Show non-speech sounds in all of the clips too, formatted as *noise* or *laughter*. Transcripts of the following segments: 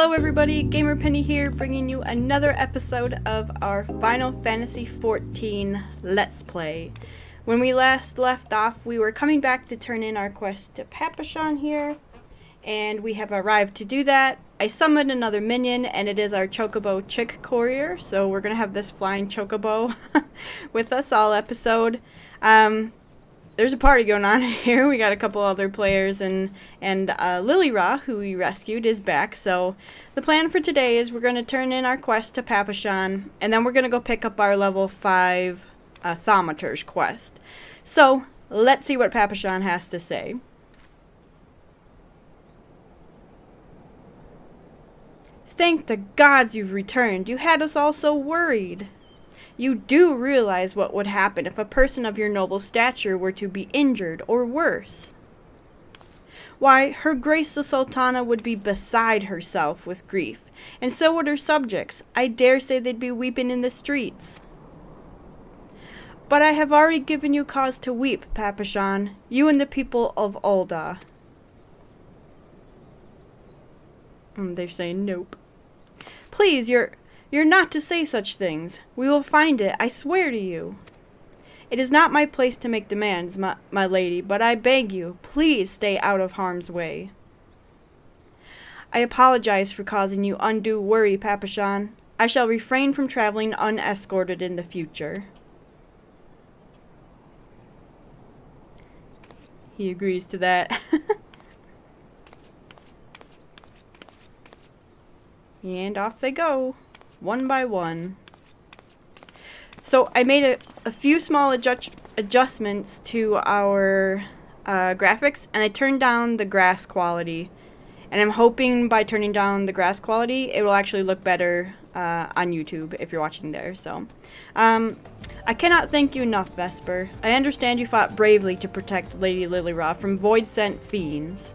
Hello everybody, Gamer Penny here, bringing you another episode of our Final Fantasy XIV Let's Play. When we last left off, we were coming back to turn in our quest to Papashan here, and we have arrived to do that. I summoned another minion, and it is our Chocobo Chick Courier, so we're gonna have this flying Chocobo *laughs* with us all episode. Um, there's a party going on *laughs* here. We got a couple other players, and and uh, Lilira, who we rescued, is back. So the plan for today is we're going to turn in our quest to Papashan, and then we're going to go pick up our level 5 uh, Thaumaturge quest. So let's see what Papashan has to say. Thank the gods you've returned. You had us all so worried. You do realize what would happen if a person of your noble stature were to be injured or worse. Why, her grace the Sultana would be beside herself with grief, and so would her subjects. I dare say they'd be weeping in the streets. But I have already given you cause to weep, Papashan, you and the people of Ul'dah. And mm, they're saying nope. Please, your you're not to say such things. We will find it, I swear to you. It is not my place to make demands, my, my lady, but I beg you, please stay out of harm's way. I apologize for causing you undue worry, Papashan. I shall refrain from traveling unescorted in the future. He agrees to that. *laughs* and off they go one by one. So I made a, a few small adjust, adjustments to our uh, graphics and I turned down the grass quality. And I'm hoping by turning down the grass quality, it will actually look better uh, on YouTube if you're watching there. So, um, I cannot thank you enough, Vesper. I understand you fought bravely to protect Lady Lilira from void-sent fiends.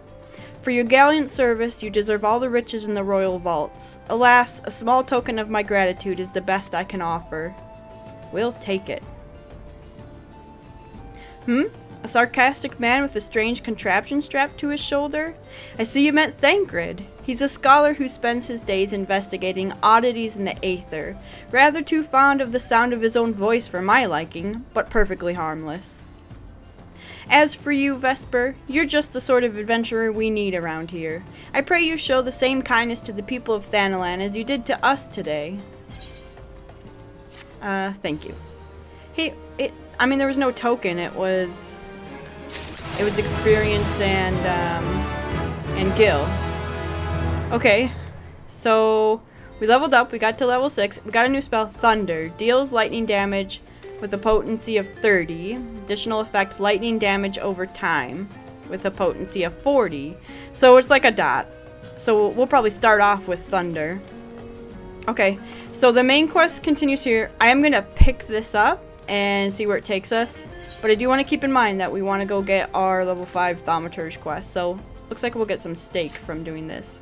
For your gallant service, you deserve all the riches in the royal vaults. Alas, a small token of my gratitude is the best I can offer. We'll take it. Hmm? A sarcastic man with a strange contraption strapped to his shoulder? I see you meant Thancred. He's a scholar who spends his days investigating oddities in the aether. Rather too fond of the sound of his own voice for my liking, but perfectly harmless. As for you, Vesper, you're just the sort of adventurer we need around here. I pray you show the same kindness to the people of Thanalan as you did to us today. Uh, thank you. Hey, it, I mean, there was no token. It was, it was experience and, um, and Gil. Okay, so we leveled up. We got to level 6. We got a new spell, Thunder. Deals lightning damage with a potency of 30. Additional effect, lightning damage over time with a potency of 40. So it's like a dot. So we'll probably start off with Thunder. Okay, so the main quest continues here. I am going to pick this up and see where it takes us. But I do want to keep in mind that we want to go get our level 5 Thaumaturge quest. So looks like we'll get some steak from doing this.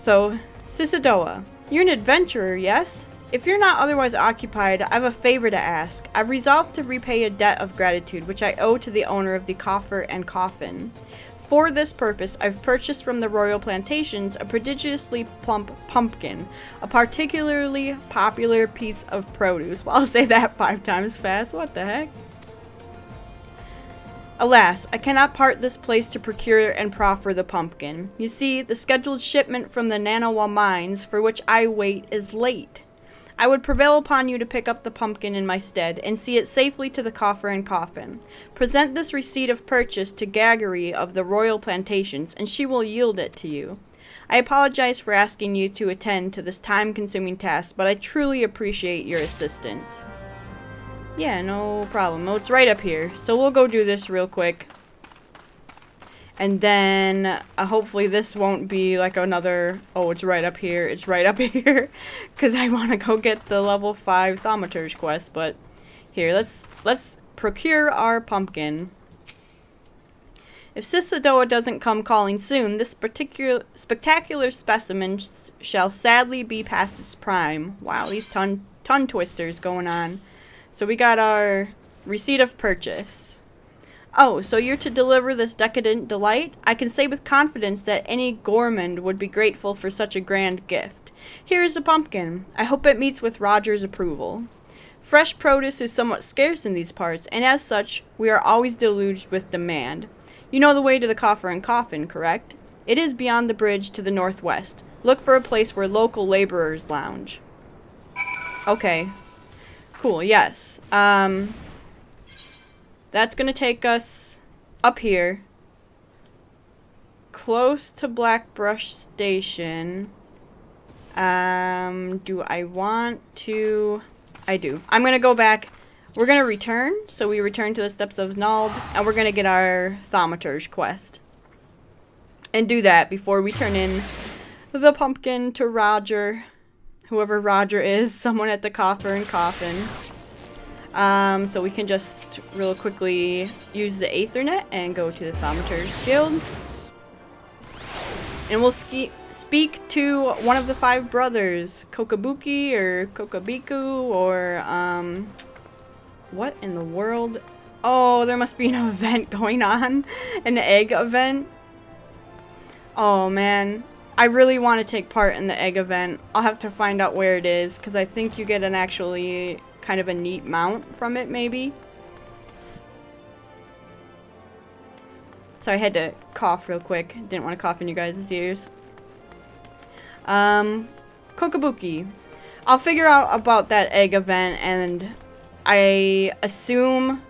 So, Cicidoa, you're an adventurer, yes? If you're not otherwise occupied, I have a favor to ask. I've resolved to repay a debt of gratitude which I owe to the owner of the coffer and coffin. For this purpose, I've purchased from the royal plantations a prodigiously plump pumpkin, a particularly popular piece of produce. *laughs* Well, I'll say that five times fast. What the heck? Alas, I cannot part this place to procure and proffer the pumpkin. You see, the scheduled shipment from the Nanawa mines for which I wait is late. I would prevail upon you to pick up the pumpkin in my stead, and see it safely to the coffer and coffin. Present this receipt of purchase to Gaggery of the Royal Plantations, and she will yield it to you. I apologize for asking you to attend to this time-consuming task, but I truly appreciate your assistance. Yeah, no problem. Oh, it's right up here. So we'll go do this real quick. And then uh, hopefully this won't be like another, oh, it's right up here, it's right up *laughs* here. Because I want to go get the level 5 Thaumaturge quest. But here, let's, let's procure our pumpkin. If Cicidoa doesn't come calling soon, this particular spectacular specimen shall sadly be past its prime. Wow, these ton, ton twisters going on. So we got our receipt of purchase. Oh, so you're to deliver this decadent delight? I can say with confidence that any gourmand would be grateful for such a grand gift. Here is a pumpkin. I hope it meets with Roger's approval. Fresh produce is somewhat scarce in these parts, and as such, we are always deluged with demand. You know the way to the coffer and coffin, correct? It is beyond the bridge to the northwest. Look for a place where local laborers lounge. Okay. Cool, yes. Um, that's going to take us up here. Close to Blackbrush Station. Um, do I want to... I do. I'm going to go back. We're going to return. So we return to the Steps of Nald. And we're going to get our Thaumaturge quest. And do that before we turn in the pumpkin to Roger. Whoever Roger is. *laughs* Someone at the coffer and coffin. Um, so we can just real quickly use the Aethernet and go to the Thaumaturge Guild. And we'll speak to one of the five brothers, Kokabuki or Kokabiku or, um, what in the world? Oh, there must be an *laughs* event going on, an egg event. Oh man, I really want to take part in the egg event. I'll have to find out where it is because I think you get an actually kind of a neat mount from it, maybe. So I had to cough real quick. Didn't want to cough in you guys' ears. Um, Kokabuki. I'll figure out about that egg event, and I assume,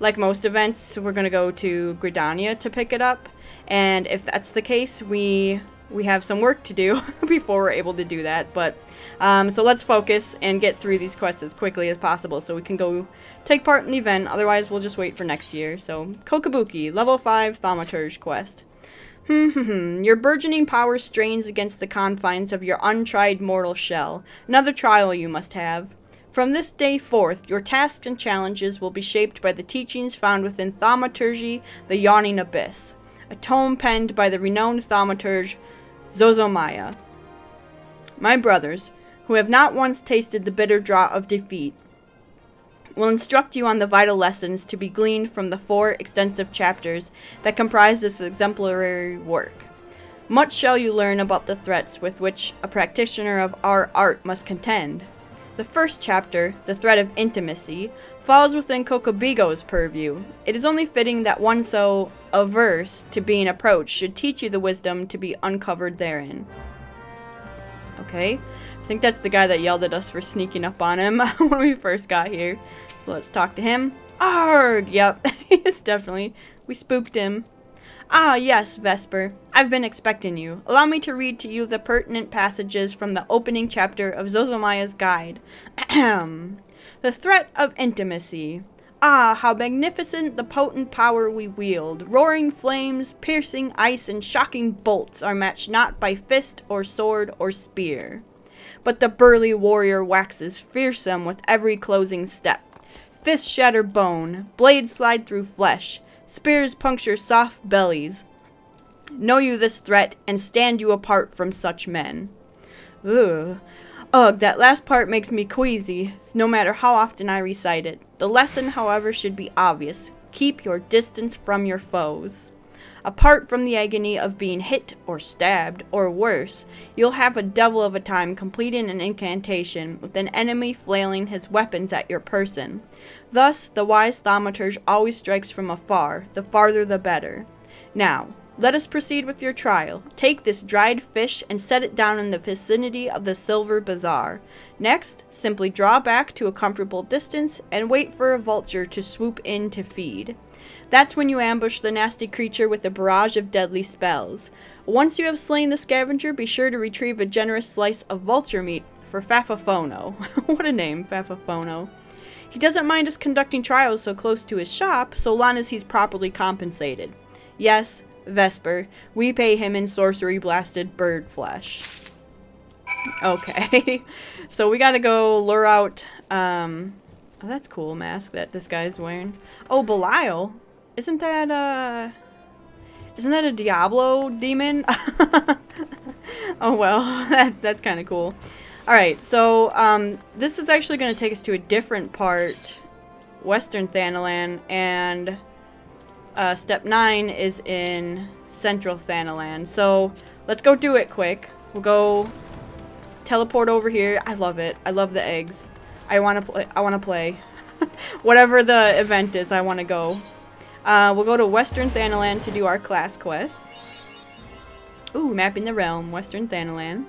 like most events, we're going to go to Gridania to pick it up. And if that's the case, we we have some work to do *laughs* before we're able to do that. But um, so let's focus and get through these quests as quickly as possible so we can go take part in the event. Otherwise, we'll just wait for next year. So Kokabuki, level 5 Thaumaturge quest. Hmm, hmm, hmm. Your burgeoning power strains against the confines of your untried mortal shell. Another trial you must have. From this day forth, your tasks and challenges will be shaped by the teachings found within Thaumaturgy, the Yawning Abyss, a tome penned by the renowned thaumaturge Zozomaya. My brothers, who have not once tasted the bitter draught of defeat, will instruct you on the vital lessons to be gleaned from the four extensive chapters that comprise this exemplary work. Much shall you learn about the threats with which a practitioner of our art must contend. The first chapter, The Threat of Intimacy, falls within Kokobigo's purview. It is only fitting that one so averse to being approached should teach you the wisdom to be uncovered therein. Okay, I think that's the guy that yelled at us for sneaking up on him *laughs* when we first got here. So let's talk to him. Arg! Yep, *laughs* he's definitely. We spooked him. Ah, yes, Vesper. I've been expecting you. Allow me to read to you the pertinent passages from the opening chapter of Zozomaya's Guide. *clears throat* The threat of intimacy. Ah, how magnificent the potent power we wield. Roaring flames, piercing ice, and shocking bolts are matched not by fist or sword or spear. But the burly warrior waxes fearsome with every closing step. Fists shatter bone, blades slide through flesh, spears puncture soft bellies. Know you this threat, and stand you apart from such men. Ugh, Ugh, that last part makes me queasy, no matter how often I recite it. The lesson, however, should be obvious. Keep your distance from your foes. Apart from the agony of being hit or stabbed, or worse, you'll have a devil of a time completing an incantation with an enemy flailing his weapons at your person. Thus, the wise thaumaturge always strikes from afar, the farther the better. Now, let us proceed with your trial. Take this dried fish and set it down in the vicinity of the silver bazaar. Next, simply draw back to a comfortable distance and wait for a vulture to swoop in to feed. That's when you ambush the nasty creature with a barrage of deadly spells. Once you have slain the scavenger, be sure to retrieve a generous slice of vulture meat for Fafafono. *laughs* what a name, Fafafono. He doesn't mind us conducting trials so close to his shop, so long as he's properly compensated. Yes, Vesper. We pay him in sorcery blasted bird flesh. Okay. *laughs* so we gotta go lure out, um... Oh, that's cool mask that this guy's wearing. Oh, Belial? Isn't that, uh... Isn't that a Diablo demon? *laughs* oh, well. *laughs* that, that's kind of cool. Alright, so, um, this is actually to take us to a different part, Western Thanalan, and uh, step 9 is in Central Thanalan. So, let's go do it quick. We'll go teleport over here. I love it. I love the eggs. I want to play. I want to play. Whatever the event is, I want to go. Uh, we'll go to Western Thanalan to do our class quest. Ooh, mapping the realm, Western Thanalan.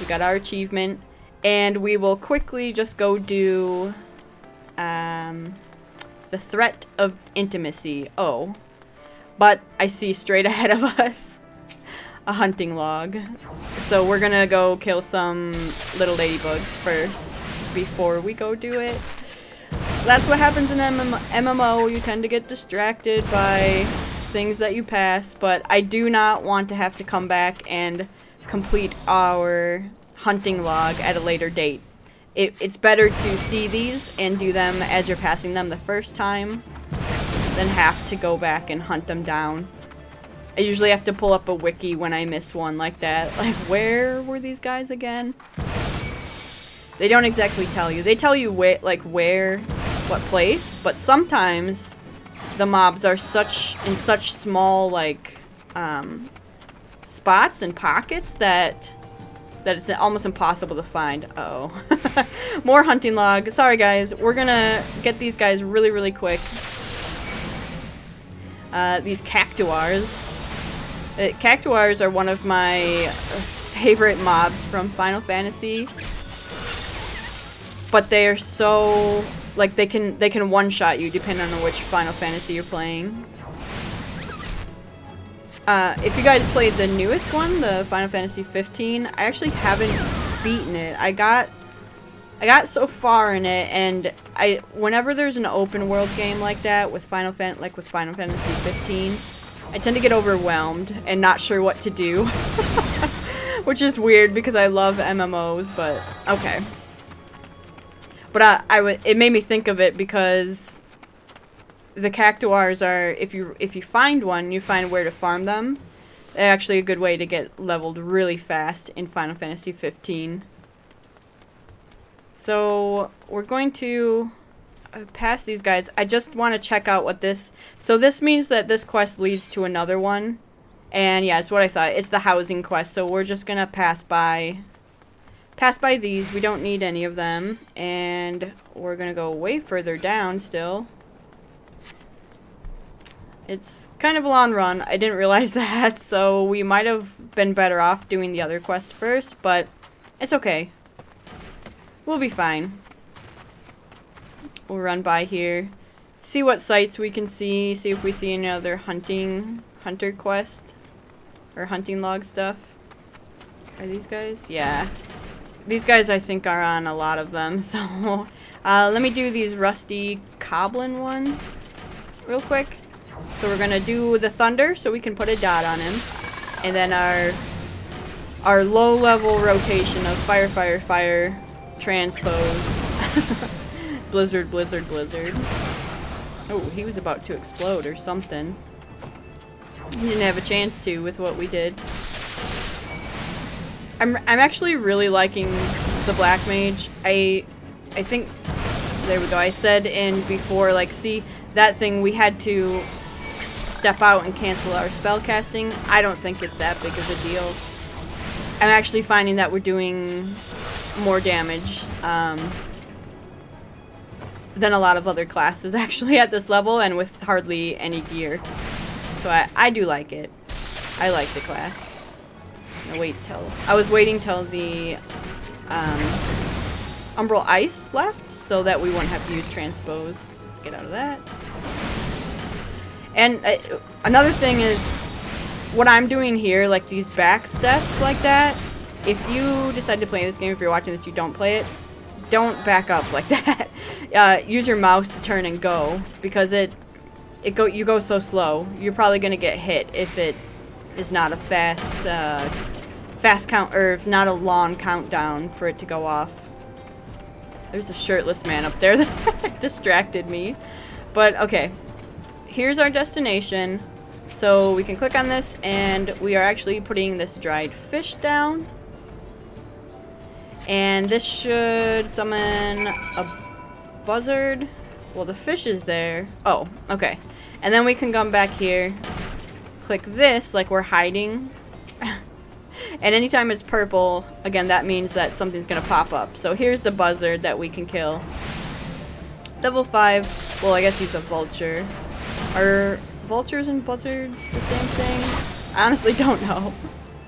We got our achievement. And we will quickly just go do um, the threat of intimacy. Oh. But I see straight *laughs* ahead of us a hunting log. So we're gonna go kill some little ladybugs first before we go do it. That's what happens in MMO. You tend to get distracted by things that you pass, but I do not want to have to come back and complete our hunting log at a later date. It, it's better to see these and do them as you're passing them the first time than have to go back and hunt them down. I usually have to pull up a wiki when I miss one like that. *laughs* Like, where were these guys again? They don't exactly tell you. They tell you where, like, where, what place, but sometimes the mobs are such, in such small, like, um, spots and pockets that that it's almost impossible to find. Uh oh. *laughs* More hunting log. Sorry guys, we're gonna get these guys really, really quick. Uh, these cactuars. Uh, cactuars are one of my favorite mobs from Final Fantasy. But they are so like they can they can one-shot you depending on which Final Fantasy you're playing. Uh, if you guys played the newest one, the Final Fantasy 15, I actually haven't beaten it. I got I got so far in it, and I whenever there's an open world game like that with Final Fan like with Final Fantasy 15, I tend to get overwhelmed and not sure what to do, *laughs* which is weird because I love MMOs. But okay. But I, I it made me think of it because the cactuars are if you if you find one, you find where to farm them. They're actually a good way to get leveled really fast in Final Fantasy 15. So we're going to uh, pass these guys. I just want to check out what this. So this means that this quest leads to another one. And yeah, it's what I thought. It's the housing quest. So we're just gonna pass by pass by these. We don't need any of them. And we're gonna go way further down still. It's kind of a long run. I didn't realize *laughs* that, so we might have been better off doing the other quest first, but it's okay. We'll be fine. We'll run by here, see what sights we can see, see if we see any other hunting, hunter quest, or hunting log stuff. Are these guys? Yeah. These guys I think are on a lot of them, *laughs* so uh, let me do these rusty coblyn ones real quick. So we're gonna do the thunder so we can put a dot on him. And then our our low level rotation of fire, fire, fire, transpose. *laughs* blizzard, blizzard, blizzard. Oh, he was about to explode or something. He didn't have a chance to with what we did. I'm, I'm actually really liking the Black Mage. I I think, there we go, I said in before, like, see, that thing we had to step out and cancel our spell casting, I don't think it's that big of a deal. I'm actually finding that we're doing more damage um, than a lot of other classes *laughs* actually at this level and with hardly any gear. So I, I do like it. I like the class. I wait till I was waiting till the um, Umbral Ice left so that we wouldn't have to use transpose. Let's get out of that. And uh, another thing is, what I'm doing here, like these back steps like that, if you decide to play this game, if you're watching this, you don't play it, don't back up like *laughs* that. Uh, use your mouse to turn and go, because it, it go you go so slow. You're probably gonna get hit if it is not a fast, uh, fast count, or if not a long countdown for it to go off. There's a shirtless man up there *laughs* that distracted me. But, okay here's our destination. So we can click on this and we are actually putting this dried fish down. And this should summon a buzzard. Well, the fish is there. Oh, okay. And then we can come back here, click this like we're hiding. *laughs* and anytime it's purple, again, that means that something's going to pop up. So here's the buzzard that we can kill. Double five. well, I guess he's a vulture. Are vultures and buzzards the same thing? I honestly don't know.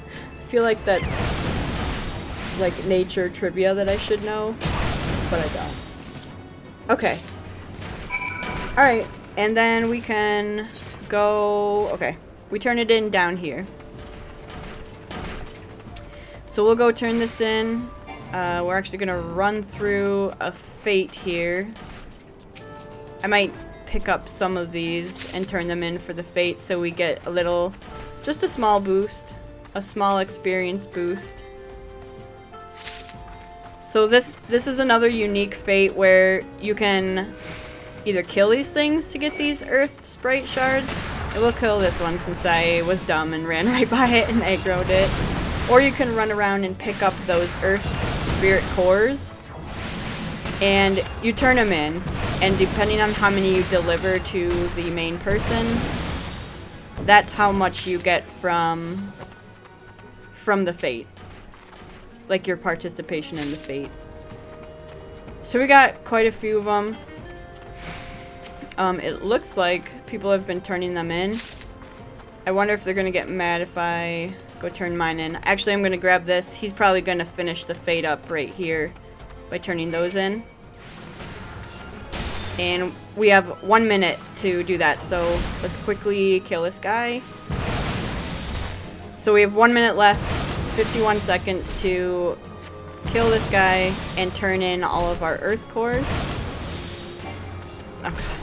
I feel like that's like nature trivia that I should know, but I don't. Okay. Alright, and then we can go... Okay, we turn it in down here. So we'll go turn this in. Uh, we're actually going to run through a fate here. I might pick up some of these and turn them in for the fate so we get a little, just a small boost. A small experience boost. So this this is another unique fate where you can either kill these things to get these earth sprite shards. It will kill this one since I was dumb and ran *laughs* right by it and aggroed it. Or you can run around and pick up those earth spirit cores and you turn them in and depending on how many you deliver to the main person that's how much you get from from the fate like your participation in the fate. So we got quite a few of them. Um, it looks like people have been turning them in. I wonder if they're to get mad if I go turn mine in. Actually, I'm to grab this. He's probably to finish the fate up right here by turning those in. And we have one minute to do that, so let's quickly kill this guy. So we have one minute left. 51 seconds to kill this guy and turn in all of our earth cores. Oh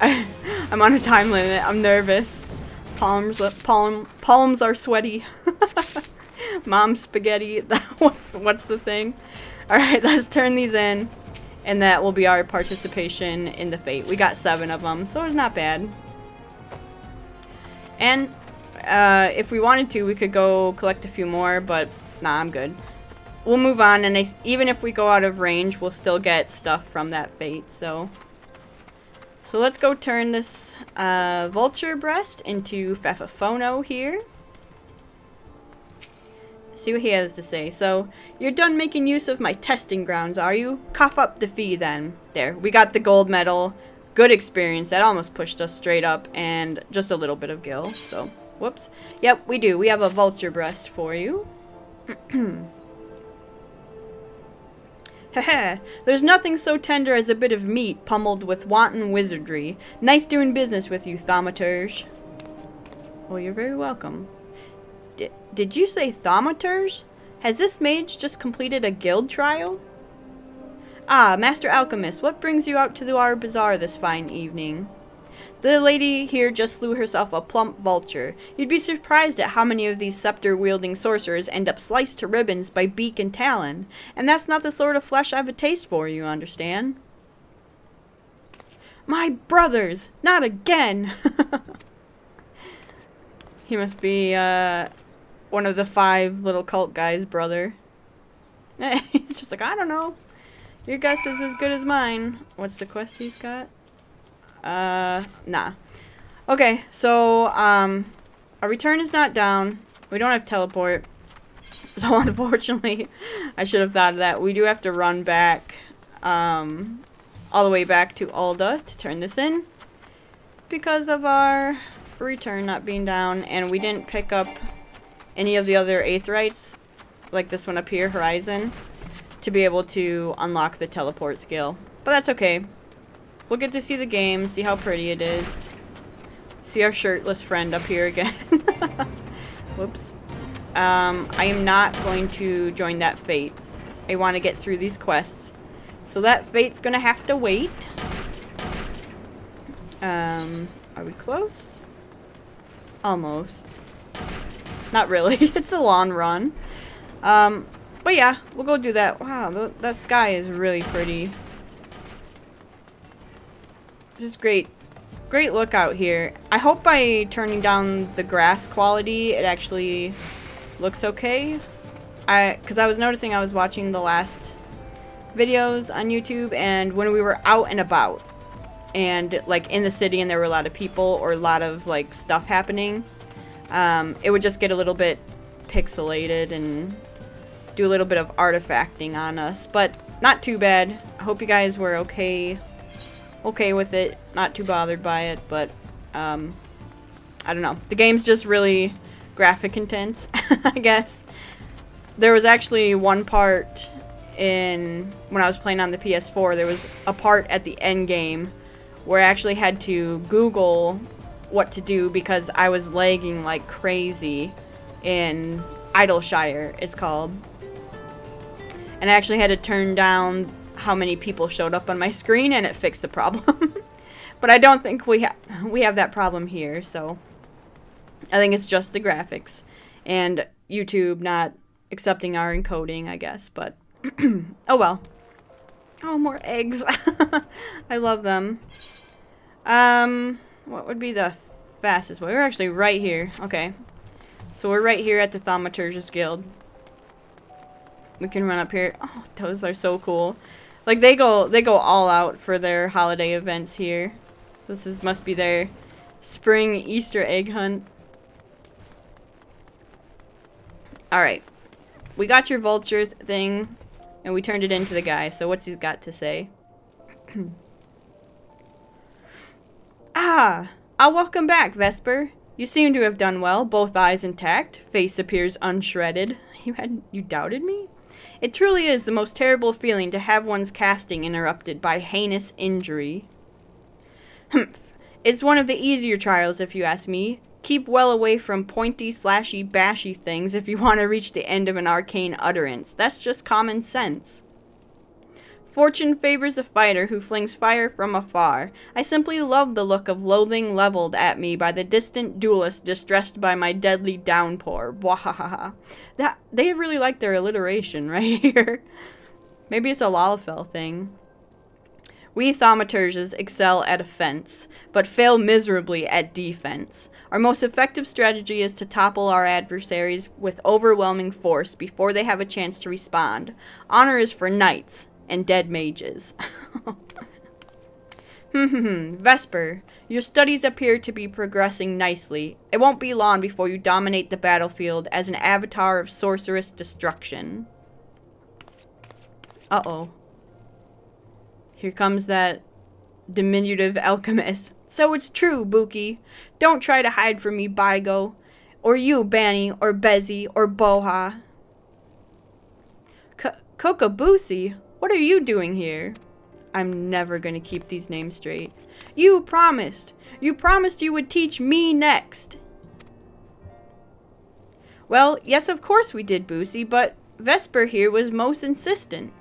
*laughs* I'm on a time limit. I'm nervous. Palms, palm, palms are sweaty. *laughs* Mom spaghetti. *laughs* what's what's the thing? All right, *laughs* let's turn these in, and that will be our participation in the fate. We got seven of them, so it's not bad. And uh, if we wanted to, we could go collect a few more, but nah, I'm good. We'll move on, and even if we go out of range, we'll still get stuff from that fate, so... So let's go turn this uh, Vulture Breast into Fafafono here. See what he has to say. So, you're done making use of my testing grounds, are you? Cough up the fee then. There, we got the gold medal. Good experience. That almost pushed us straight up, and just a little bit of gil, so... Whoops. Yep, we do. We have a vulture breast for you. *clears throat* Heh there's nothing so tender as a bit of meat pummeled with wanton wizardry. Nice doing business with you, Thaumaturge. Well, you're very welcome. D did you say Thaumaturge? Has this mage just completed a guild trial? Ah, Master Alchemist, what brings you out to the our bazaar this fine evening? The lady here just slew herself a plump vulture. You'd be surprised at how many of these scepter-wielding sorcerers end up sliced to ribbons by beak and talon. And that's not the sort of flesh I've a taste for, you understand? My brothers! Not again! *laughs* he must be, uh, one of the five little cult guys' brother. *laughs* he's just like, I don't know. Your guess is as good as mine. What's the quest he's got? Uh, nah. Okay, so, um, our return is not down. We don't have teleport. *laughs* So, unfortunately, I should have thought of that. We do have to run back, um, all the way back to Ul'dah to turn this in. Because of our return not being down. And we didn't pick up any of the other Aetherytes, like this one up here, Horizon, to be able to unlock the teleport skill. But that's okay. We'll get to see the game, see how pretty it is. See our shirtless friend up here again. *laughs* Whoops. Um, I am not going to join that fate. I want to get through these quests. So that fate's going to have to wait. Um, are we close? Almost. Not really. *laughs* it's a long run. Um, but yeah, we'll go do that. Wow, that sky is really pretty. Just great, great look out here. I hope by turning down the grass quality, it actually looks okay. I, because I was noticing I was watching the last videos on YouTube, and when we were out and about, and like in the city and there were a lot of people or a lot of like stuff happening, um, it would just get a little bit pixelated and do a little bit of artifacting on us. But not too bad. I hope you guys were okay okay with it. Not too bothered by it, but um, I don't know. The game's just really graphic intense, *laughs* I guess. There was actually one part in when I was playing on the PS4, there was a part at the end game where I actually had to Google what to do because I was lagging like crazy in Idyllshire, it's called. And I actually had to turn down how many people showed up on my screen and it fixed the problem. *laughs* but I don't think we, ha we have that problem here, so I think it's just the graphics and YouTube not accepting our encoding, I guess, but *clears throat* oh well. Oh, more eggs. *laughs* I love them. Um, what would be the fastest way? We're actually right here. Okay. So we're right here at the Thaumaturgus Guild. We can run up here. Oh, those are so cool. Like they go they go all out for their holiday events here. So this is must be their spring Easter egg hunt. Alright. We got your vulture thing, and we turned it into the guy, so what's he got to say? *clears throat* ah! Ah, welcome back, Vesper. You seem to have done well, both eyes intact, face appears unshredded. You had you doubted me? It truly is the most terrible feeling to have one's casting interrupted by heinous injury. Humph. It's one of the easier trials, if you ask me. Keep well away from pointy, slashy, bashy things if you want to reach the end of an arcane utterance. That's just common sense. Fortune favors a fighter who flings fire from afar. I simply love the look of loathing leveled at me by the distant duelist distressed by my deadly downpour. Wahahaha. That they really like their alliteration *laughs* right here. Maybe it's a Lalafell thing. We thaumaturges excel at offense, but fail miserably at defense. Our most effective strategy is to topple our adversaries with overwhelming force before they have a chance to respond. Honor is for knights and dead mages. *laughs* Hmm, hmm, hmm. Vesper, your studies appear to be progressing nicely. It won't be long before you dominate the battlefield as an avatar of sorceress destruction. Uh-oh. Here comes that diminutive alchemist. So it's true, Buki. Don't try to hide from me, Baigo. Or you, Banny, or Bezzy, or Boha. Kokobusi? What are you doing here? I'm never to keep these names straight. You promised. You promised you would teach me next. Well, yes, of course we did, Boosie, but Vesper here was most insistent.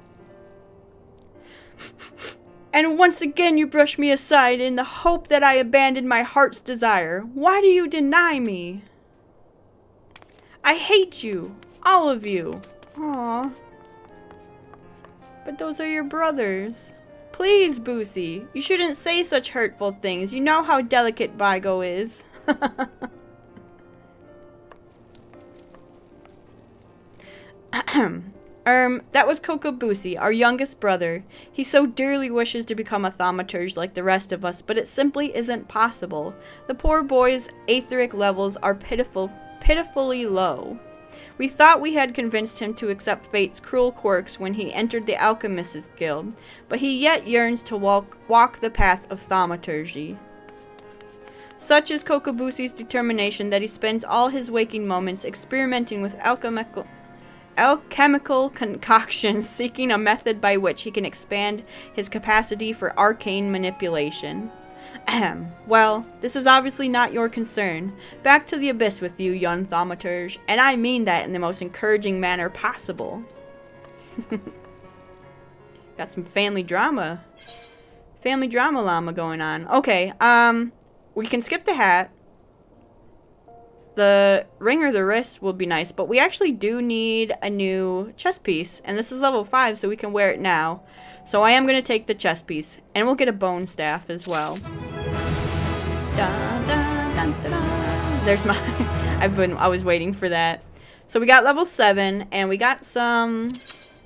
*laughs* and once again you brush me aside in the hope that I abandon my heart's desire. Why do you deny me? I hate you. All of you. Aww. But those are your brothers. Please, Boosie. You shouldn't say such hurtful things. You know how delicate Baigo is. *laughs* Um, that was Kokobusi, our youngest brother. He so dearly wishes to become a thaumaturge like the rest of us, but it simply isn't possible. The poor boy's aetheric levels are pitiful, pitifully low. We thought we had convinced him to accept fate's cruel quirks when he entered the Alchemists Guild, but he yet yearns to walk, walk the path of thaumaturgy. Such is Kokobusi's determination that he spends all his waking moments experimenting with alchemical alchemical concoctions, *laughs* seeking a method by which he can expand his capacity for arcane manipulation. Ahem. Well, this is obviously not your concern. Back to the abyss with you, young thaumaturge, and I mean that in the most encouraging manner possible. *laughs* Got some family drama. Family drama llama going on. Okay, um, we can skip the hat. The ring or the wrist will be nice, but we actually do need a new chest piece, and this is level 5, so we can wear it now. So I am going to take the chest piece, and we'll get a bone staff as well. *laughs* There's my... *laughs* I've been... I was waiting for that. So we got level 7, and we got some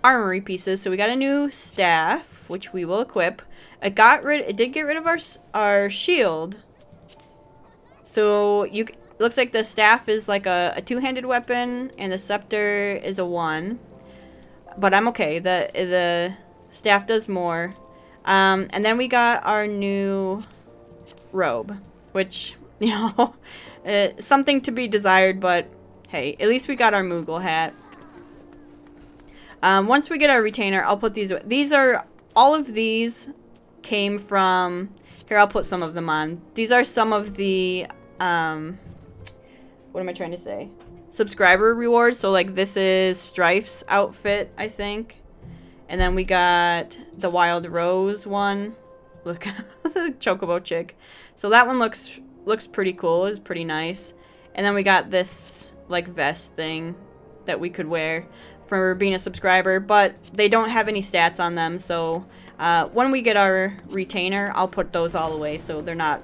armory pieces. So we got a new staff, which we will equip. It got rid. It did get rid of our our shield. So you looks like the staff is like a, a two-handed weapon, and the scepter is a one. But I'm okay. The the staff does more. Um, and then we got our new robe, which *laughs* you know, uh, something to be desired. But hey, at least we got our Moogle hat. Um, once we get our retainer, I'll put these. These are all of these came from. Here, I'll put some of them on. These are some of the. Um, what am I trying to say? Subscriber rewards. So like this is Strife's outfit, I think. And then we got the Wild Rose one. Look, the *laughs* Chocobo chick. So that one looks looks pretty cool. It's pretty nice. And then we got this like vest thing that we could wear for being a subscriber, but they don't have any stats on them, so uh, when we get our retainer, I'll put those all away so they're not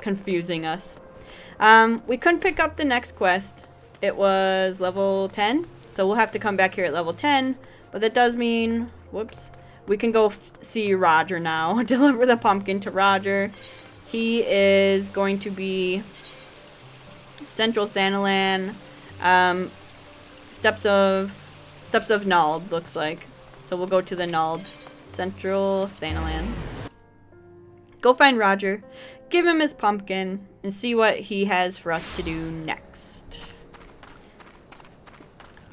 confusing us. Um, we couldn't pick up the next quest. It was level 10, so we'll have to come back here at level 10, but that does mean, whoops, we can go see Roger now. *laughs* Deliver the pumpkin to Roger. He is going to be Central Thanalan, um, Steps of Steps of Nald, looks like. So we'll go to the Nald. Central Thanalan. Go find Roger, give him his pumpkin, and see what he has for us to do next.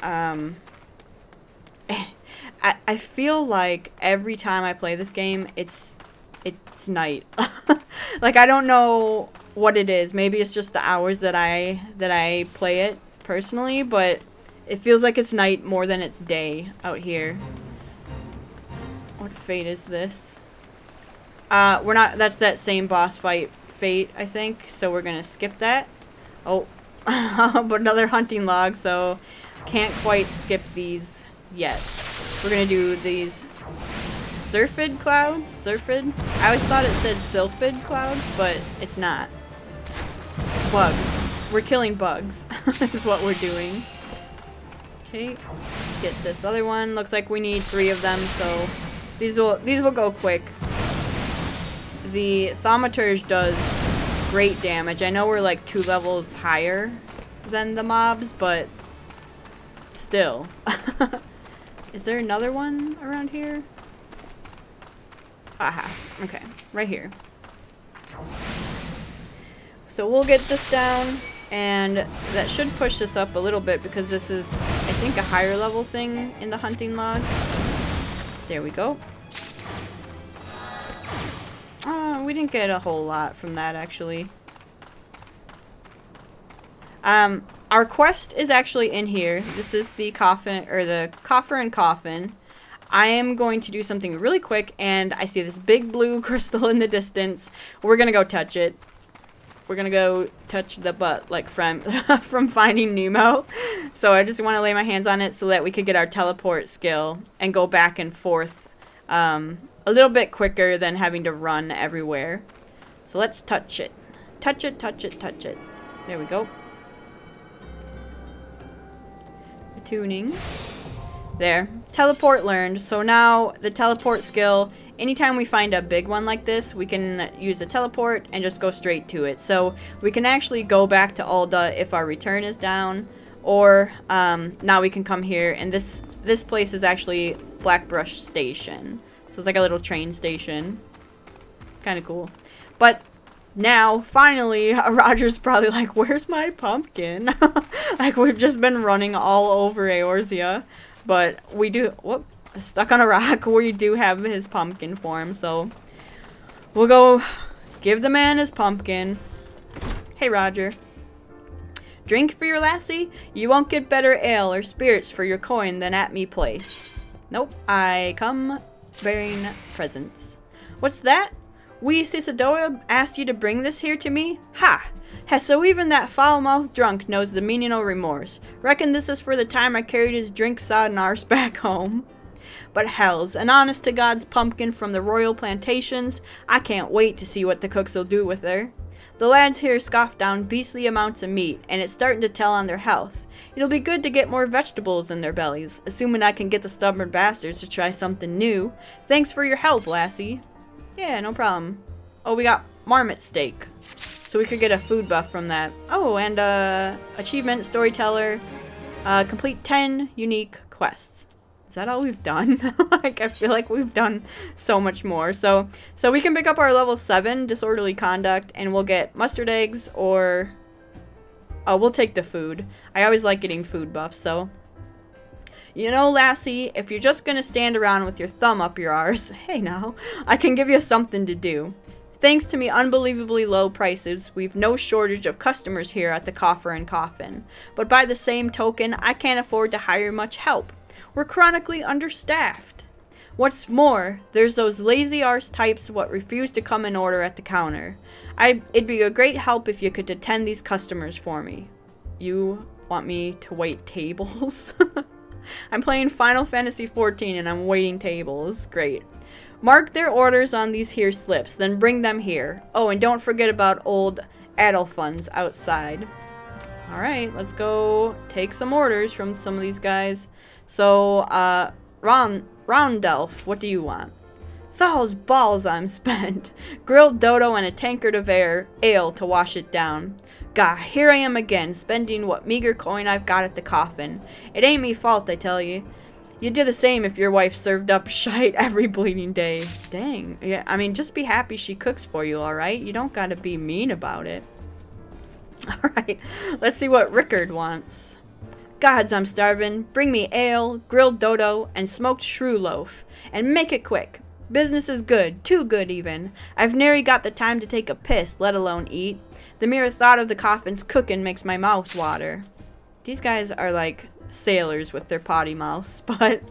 Um, *laughs* I, I feel like every time I play this game, it's it's night. *laughs* like I don't know what it is. Maybe it's just the hours that I that I play it personally, but it feels like it's night more than it's day out here. What fate is this? Uh, we're not, that's that same boss fight fate, I think, so we're gonna skip that. Oh, *laughs* but another hunting log, so can't quite skip these yet. We're gonna do these Syrphid clouds? Syrphid? I always thought it said Sylphid clouds, but it's not. Bugs. We're killing bugs, This *laughs* is what we're doing. Okay, let's get this other one. Looks like we need three of them, so these will these will go quick. The Thaumaturge does great damage. I know we're like two levels higher than the mobs, but still. *laughs* Is there another one around here? Aha. Okay. Right here. So we'll get this down. And that should push this up a little bit because this is, I think, a higher level thing in the hunting log. There we go. Oh, we didn't get a whole lot from that, actually. Um, our quest is actually in here. This is the coffin, or the coffer and coffin. I am going to do something really quick, and I see this big blue *laughs* crystal in the distance. We're gonna go touch it we're gonna go touch the butt like from *laughs* from finding Nemo. So I just want to lay my hands on it so that we could get our teleport skill and go back and forth um, a little bit quicker than having to run everywhere. So let's touch it. Touch it, touch it, touch it. There we go. Tuning. There. Teleport learned. So now the teleport skill anytime we find a big one like this, we can use a teleport and just go straight to it. So we can actually go back to Ul'dah if our return is down, or um, now we can come here, and this this place is actually Blackbrush Station. So it's like a little train station. Kind of cool. But now, finally, *laughs* Roger's probably like, where's my pumpkin? *laughs* like, we've just been running all over Eorzea. But we do... Whoop stuck on a rock *laughs* we do have his pumpkin form, so we'll go give the man his pumpkin. Hey, Roger. Drink for your lassie? You won't get better ale or spirits for your coin than at me place. Nope, I come bearing presents. What's that? We Cicidoa asked you to bring this here to me? Ha! Has so even that foul-mouthed drunk knows the meaning of remorse. Reckon this is for the time I carried his drink-sodden arse *laughs* back home. But hell's an honest to God's pumpkin from the royal plantations. I can't wait to see what the cooks will do with her. The lads here scoff down beastly amounts of meat, and it's starting to tell on their health. It'll be good to get more vegetables in their bellies, assuming I can get the stubborn bastards to try something new. Thanks for your help, lassie. Yeah, no problem. Oh, we got marmot steak. So we could get a food buff from that. Oh, and uh, achievement, storyteller, uh, complete 10 unique quests. Is that all we've done? *laughs* like, I feel like we've done so much more. So, so we can pick up our level 7 disorderly conduct and we'll get mustard eggs or... Oh, we'll take the food. I always like getting food buffs, so... You know, lassie, if you're just gonna stand around with your thumb up your arse, *laughs* hey now, I can give you something to do. Thanks to me unbelievably low prices, we've no shortage of customers here at the Coffer and Coffin. But by the same token, I can't afford to hire much help. We're chronically understaffed. What's more, there's those lazy arse types what refuse to come in order at the counter. I, it'd be a great help if you could attend these customers for me. You want me to wait tables? *laughs* I'm playing Final Fantasy XIV and I'm waiting tables. Great. Mark their orders on these here slips, then bring them here. Oh, and don't forget about old Adelfunds outside. Alright, let's go take some orders from some of these guys. So, uh, Ron, Rondelf, what do you want? Those balls I'm *laughs* spent. Grilled dodo and a tankard of air, ale to wash it down. Gah, here I am again, spending what meager coin I've got at the coffin. It ain't me fault, I tell ye. You'd do the same if your wife served up *laughs* shite every bleeding day. Dang. Yeah, I mean, just be happy she cooks for you, alright? You don't gotta be mean about it. *laughs* Alright, let's see what Rickard wants. Gods, I'm starving. Bring me ale, grilled dodo, and smoked shrew loaf. And make it quick. Business is good, too good even. I've nary got the time to take a piss, let alone eat. The mere thought of the coffin's cooking makes my mouth water. These guys are like sailors with their potty mouths, *laughs* but...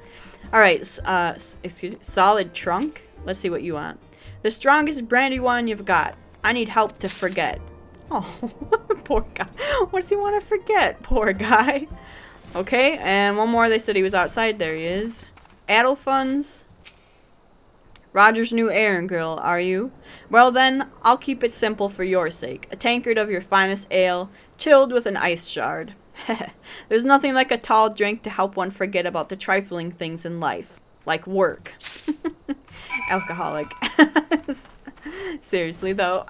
Alright, uh, excuse me, solid trunk? Let's see what you want. The strongest brandy wine you've got. I need help to forget. *laughs* Oh, *laughs* poor guy. What does he want to forget? Poor guy. Okay, and one more. They said he was outside. There he is. Adelfunds. Roger's new errand girl, are you? Well then, I'll keep it simple for your sake. A tankard of your finest ale, chilled with an ice shard. *laughs* There's nothing like a tall drink to help one forget about the trifling things in life. Like work. *laughs* Alcoholic. *laughs* Seriously, though.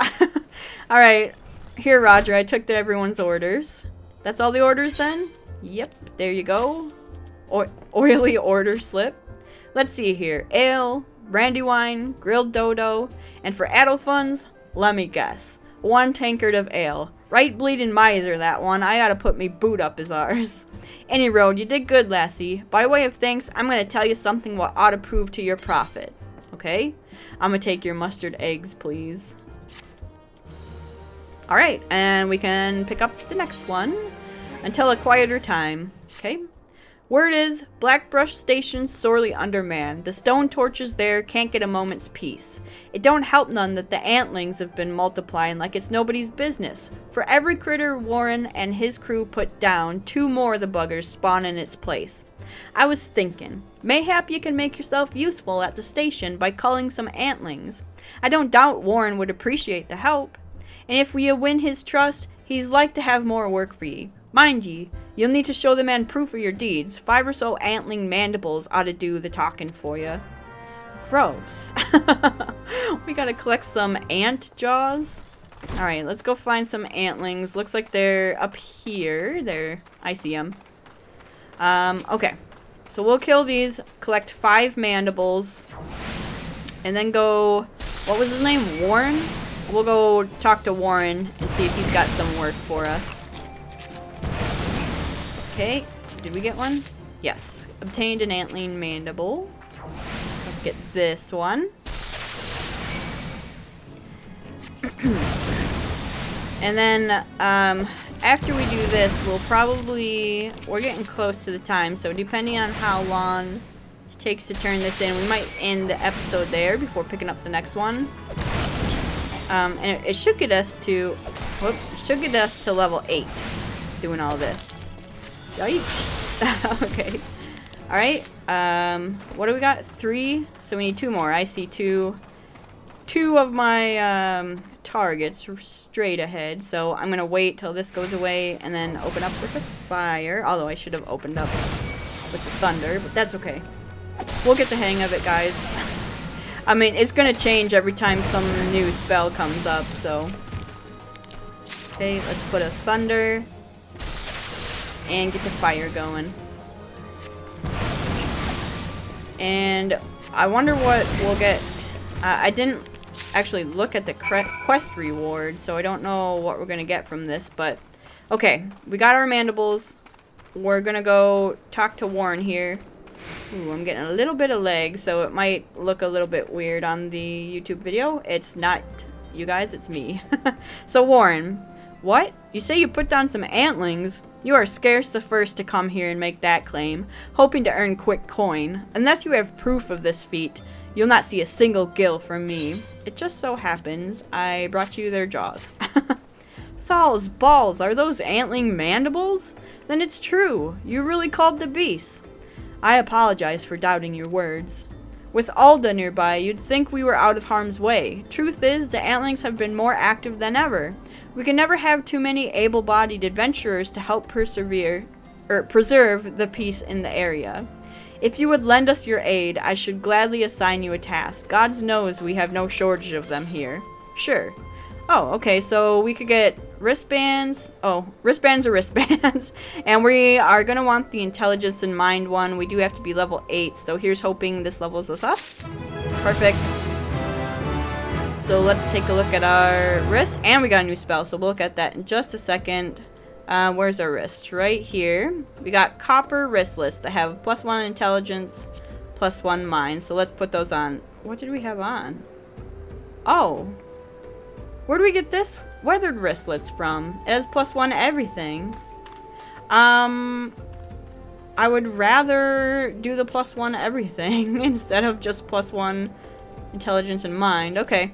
Alright. Here, Roger, I took everyone's orders. That's all the orders, then? Yep, there you go. Oily order slip. Let's see here. Ale, brandy wine, grilled dodo, and for Adelfunds, let me guess. One tankard of ale. Right bleeding miser, that one. I gotta put me boot up his arse. Any road, you did good, lassie. By way of thanks, I'm gonna tell you something what oughta prove to your profit. Okay? I'm gonna take your mustard eggs, please. Alright, and we can pick up the next one until a quieter time. Okay? Word is, Blackbrush Station's sorely undermanned. The stone torches there can't get a moment's peace. It don't help none that the antlings have been multiplying like it's nobody's business. For every critter Warren and his crew put down, two more of the buggers spawn in its place. I was thinking, mayhap you can make yourself useful at the station by culling some antlings. I don't doubt Warren would appreciate the help. And if we win his trust, he's like to have more work for ye. Mind ye, you'll need to show the man proof of your deeds. Five or so antling mandibles ought to do the talking for you. Gross. *laughs* we gotta collect some ant jaws. Alright, let's go find some antlings. Looks like they're up here. There, I see them. Um, okay. So we'll kill these, collect five mandibles, and then go... What was his name? Warren? We'll go talk to Warren and see if he's got some work for us. Okay, did we get one? Yes. Obtained an antling mandible. Let's get this one. *clears throat* and then, um, after we do this, we'll probably... We're getting close to the time, so depending on how long it takes to turn this in, we might end the episode there before picking up the next one. Um, and it, it should get us to... Whoop, should get us to level 8 doing all this. *laughs* Okay. Alright. Um, what do we got? Three? So we need two more. I see two, two of my um, targets straight ahead. So I'm going to wait till this goes away and then open up with the fire. Although I should have opened up with the thunder, but that's okay. We'll get the hang of it, guys. *laughs* I mean, it's gonna change every time some new spell comes up, so. Okay, let's put a thunder. And get the fire going. And I wonder what we'll get. Uh, I didn't actually look at the quest reward, so I don't know what we're going to get from this, but okay, we got our mandibles. We're going to go talk to Warren here. Ooh, I'm getting a little bit of leg, so it might look a little bit weird on the YouTube video. It's not you guys, it's me. *laughs* so Warren, what? You say you put down some antlings? You are scarce the first to come here and make that claim, hoping to earn quick coin. Unless you have proof of this feat, You'll not see a single gill from me. It just so happens I brought you their jaws. *laughs* Thal's balls, are those antling mandibles? Then it's true. You really called the beast. I apologize for doubting your words. With Ul'dah nearby, you'd think we were out of harm's way. Truth is, the antlings have been more active than ever. We can never have too many able-bodied adventurers to help persevere, or preserve the peace in the area. If you would lend us your aid, I should gladly assign you a task. Gods knows we have no shortage of them here. Sure. Oh, okay, so we could get wristbands. Oh, wristbands or *laughs* wristbands. and we are going to want the intelligence and mind one. We do have to be level 8, so here's hoping this levels us up. Perfect. So let's take a look at our wrist. And we got a new spell, so we'll look at that in just a second. Uh, where's our wrist? Right here. We got copper wristlets that have plus one intelligence, plus one mind. So let's put those on. What did we have on? Oh. Where do we get this weathered wristlets from? It has plus one everything. Um, I would rather do the plus one everything *laughs* instead of just plus one intelligence and mind. Okay.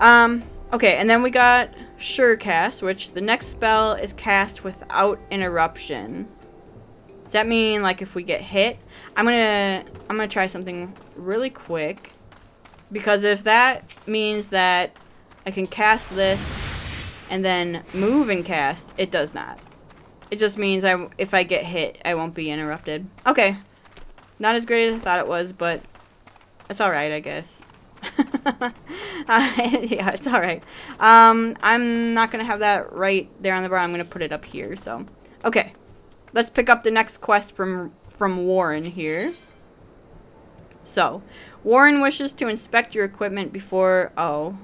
Um, okay, and then we got Surecast, which the next spell is cast without interruption. Does that mean like if we get hit? I'm gonna I'm gonna try something really quick. Because if that means that I can cast this and then move and cast, it does not. It just means I if I get hit, I won't be interrupted. Okay. Not as great as I thought it was, but that's alright, I guess. *laughs* uh, *laughs* yeah, it's alright. Um, I'm not going to have that right there on the bar. I'm going to put it up here. So, okay. Let's pick up the next quest from, from Warren here. So, Warren wishes to inspect your equipment before... Oh.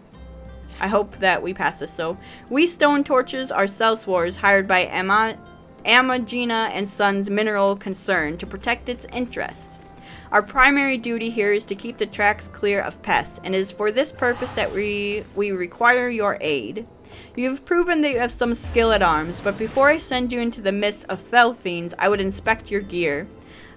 I hope that we pass this. So, we stone torches are sellswords hired by Emma, Amajina and Sons Mineral Concern to protect its interests. Our primary duty here is to keep the tracks clear of pests, and it is for this purpose that we, we require your aid. You have proven that you have some skill at arms, but before I send you into the midst of fell fiends, I would inspect your gear.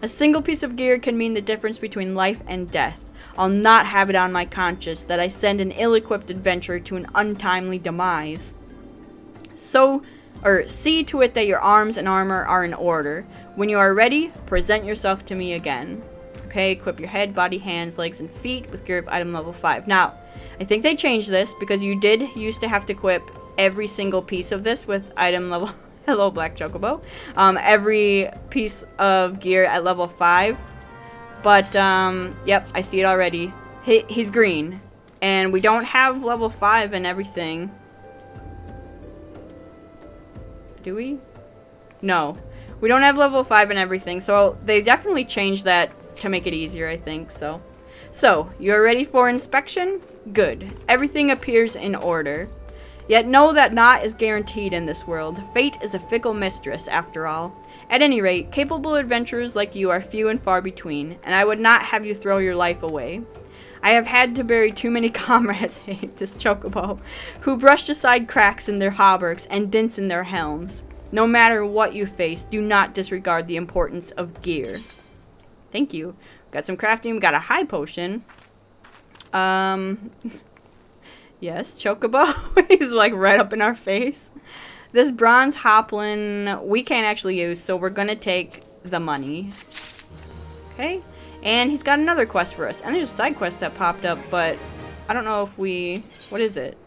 A single piece of gear can mean the difference between life and death. I'll not have it on my conscience that I send an ill-equipped adventurer to an untimely demise. So, or see to it that your arms and armor are in order. When you are ready, present yourself to me again. Okay, equip your head, body, hands, legs, and feet with gear of item level 5. Now, I think they changed this because you did used to have to equip every single piece of this with item level... *laughs* Hello, Black Chocobo. Um, every piece of gear at level 5. But, um, yep, I see it already. He, he's green. And we don't have level 5 and everything. Do we? No. We don't have level 5 and everything, so they definitely changed that to make it easier, I think, so. So, you're ready for inspection? Good. Everything appears in order. Yet know that naught is guaranteed in this world. Fate is a fickle mistress, after all. At any rate, capable adventurers like you are few and far between, and I would not have you throw your life away. I have had to bury too many *laughs* comrades, hate this chocobo, who brushed aside cracks in their hauberks and dents in their helms. No matter what you face, do not disregard the importance of gear. Thank you. Got some crafting. We got a high potion. Um, *laughs* yes, Chocobo. *laughs* He's like right up in our face. This bronze hoplon we can't actually use, so we're gonna take the money. Okay. And he's got another quest for us. And there's a side quest that popped up, but I don't know if we... What is it?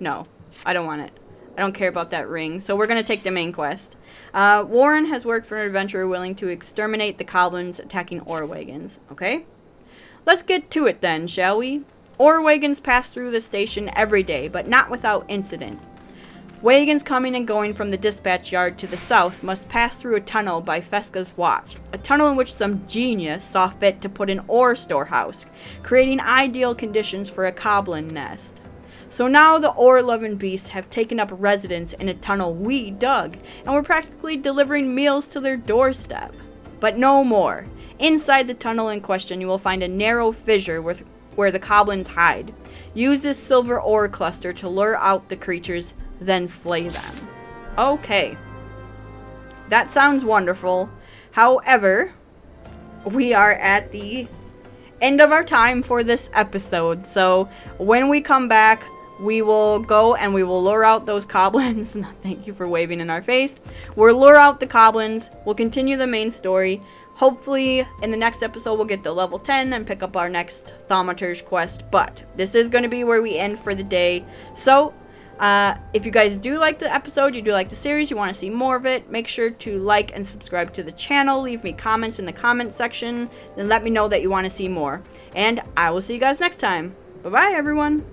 No, I don't want it. I don't care about that ring. So we're going to take the main quest. Uh, Warren has worked for an adventurer willing to exterminate the goblins attacking ore wagons. Okay? Let's get to it then, shall we? Ore wagons pass through the station every day, but not without incident. Wagons coming and going from the dispatch yard to the south must pass through a tunnel by Fesca's watch, a tunnel in which some genius saw fit to put an ore storehouse, creating ideal conditions for a coblyn nest. So now the ore-loving beasts have taken up residence in a tunnel we dug, and we're practically delivering meals to their doorstep. But no more. Inside the tunnel in question, you will find a narrow fissure with, where the coblyns hide. Use this silver ore cluster to lure out the creatures then slay them. Okay. That sounds wonderful. However, we are at the end of our time for this episode. So when we come back, we will go and we will lure out those coblyns. *laughs* Thank you for waving in our face. We'll lure out the coblyns. We'll continue the main story. Hopefully, in the next episode, we'll get to level 10 and pick up our next Thaumaturge quest. But this is going to be where we end for the day. So, uh, if you guys do like the episode, you do like the series, you want to see more of it, make sure to like and subscribe to the channel. Leave me comments in the comment section and let me know that you want to see more. And I will see you guys next time. Bye-bye, everyone.